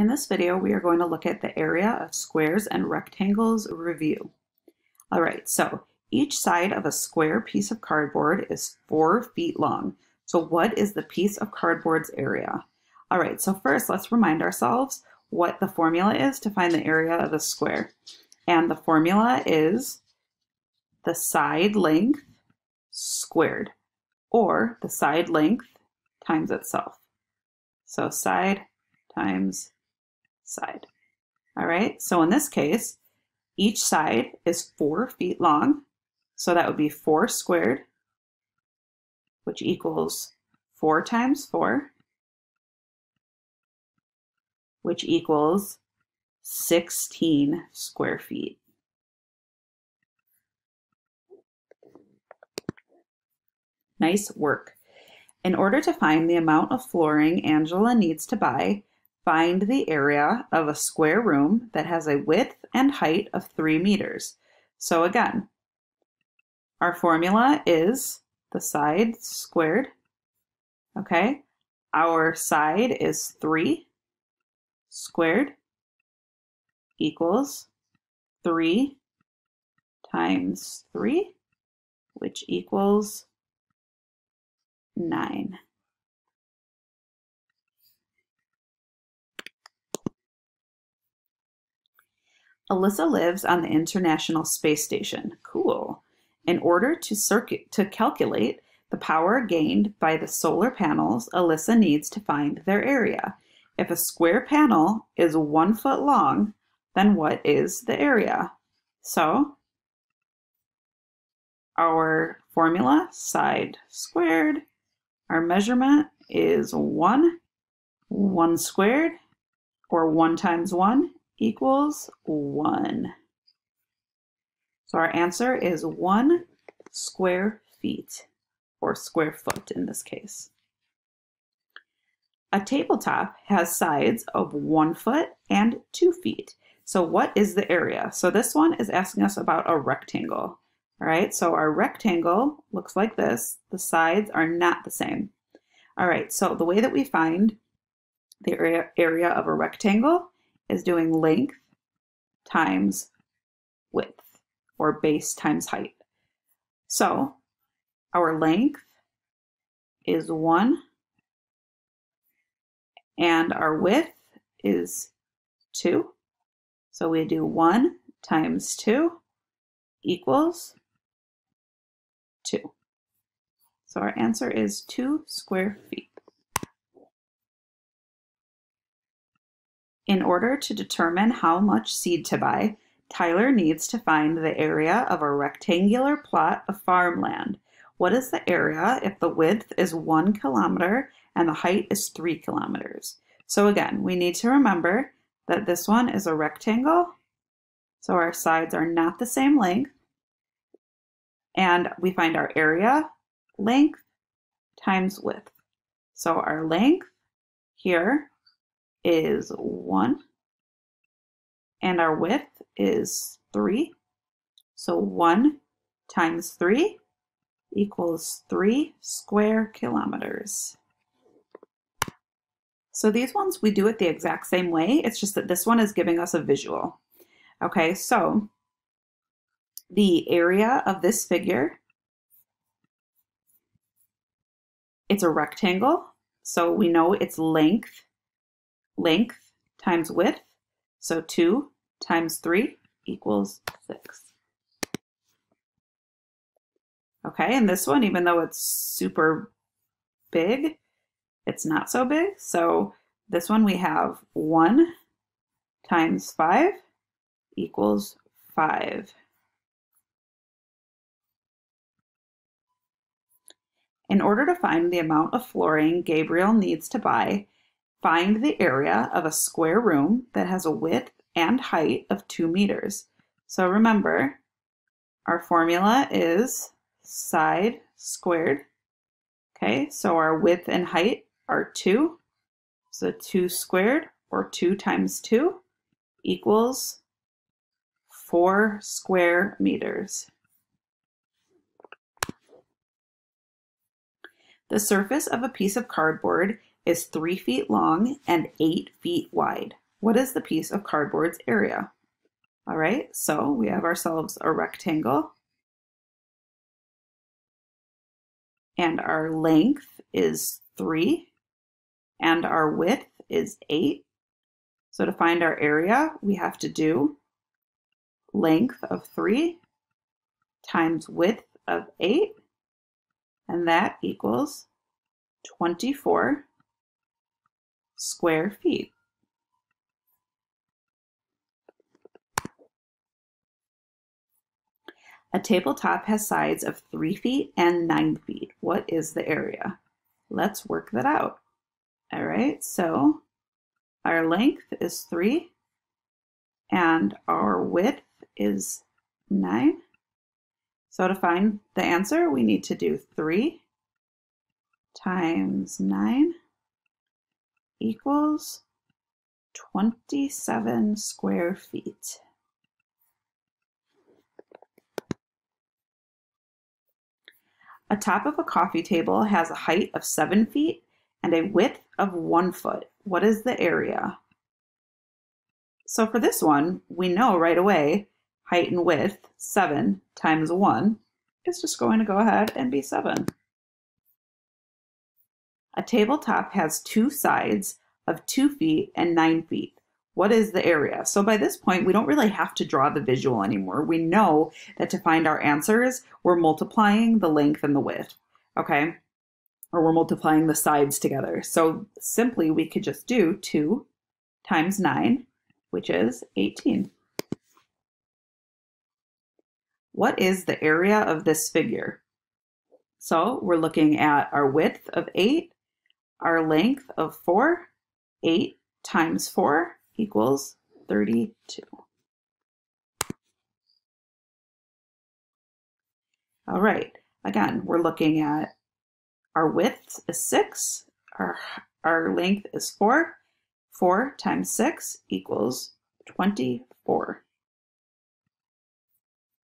In this video, we are going to look at the area of squares and rectangles review. All right, so each side of a square piece of cardboard is four feet long. So what is the piece of cardboard's area? All right, so first let's remind ourselves what the formula is to find the area of a square. And the formula is the side length squared, or the side length times itself. So side times side. All right, so in this case, each side is four feet long. So that would be four squared, which equals four times four, which equals 16 square feet. Nice work. In order to find the amount of flooring Angela needs to buy, Find the area of a square room that has a width and height of 3 meters. So again, our formula is the side squared, okay? Our side is 3 squared equals 3 times 3, which equals 9. Alyssa lives on the International Space Station. Cool. In order to circuit to calculate the power gained by the solar panels, Alyssa needs to find their area. If a square panel is one foot long, then what is the area? So our formula, side squared, our measurement is one, one squared, or one times one equals 1. So our answer is 1 square feet, or square foot in this case. A tabletop has sides of 1 foot and 2 feet. So what is the area? So this one is asking us about a rectangle. All right, so our rectangle looks like this. The sides are not the same. All right, so the way that we find the area, area of a rectangle is doing length times width, or base times height. So our length is 1, and our width is 2. So we do 1 times 2 equals 2. So our answer is 2 square feet. In order to determine how much seed to buy, Tyler needs to find the area of a rectangular plot of farmland. What is the area if the width is one kilometer and the height is three kilometers? So again, we need to remember that this one is a rectangle. So our sides are not the same length. And we find our area, length times width. So our length here is 1 and our width is 3. So 1 times 3 equals 3 square kilometers. So these ones, we do it the exact same way. It's just that this one is giving us a visual. Okay, so the area of this figure, it's a rectangle. So we know its length length times width. So 2 times 3 equals 6. Okay, and this one, even though it's super big, it's not so big. So this one we have 1 times 5 equals 5. In order to find the amount of flooring Gabriel needs to buy, Find the area of a square room that has a width and height of 2 meters. So remember, our formula is side squared. Okay, so our width and height are 2. So 2 squared, or 2 times 2, equals 4 square meters. The surface of a piece of cardboard is 3 feet long and 8 feet wide. what is the piece of cardboard's area? All right, so we have ourselves a rectangle. And our length is 3. And our width is 8. So to find our area, we have to do length of 3 times width of 8. And that equals 24 square feet. A tabletop has sides of 3 feet and 9 feet. What is the area? Let's work that out. All right, so our length is 3 and our width is 9. So to find the answer, we need to do 3 times 9 equals 27 square feet. A top of a coffee table has a height of seven feet and a width of one foot. What is the area? So for this one, we know right away height and width, seven times one, is just going to go ahead and be seven. A tabletop has two sides of two feet and nine feet what is the area? So by this point, we don't really have to draw the visual anymore. We know that to find our answers, we're multiplying the length and the width, okay? Or we're multiplying the sides together. So simply we could just do 2 times 9, which is 18. What is the area of this figure? So we're looking at our width of 8, our length of 4, 8 times 4 equals 32. All right, again, we're looking at our width is 6, our, our length is 4. 4 times 6 equals 24.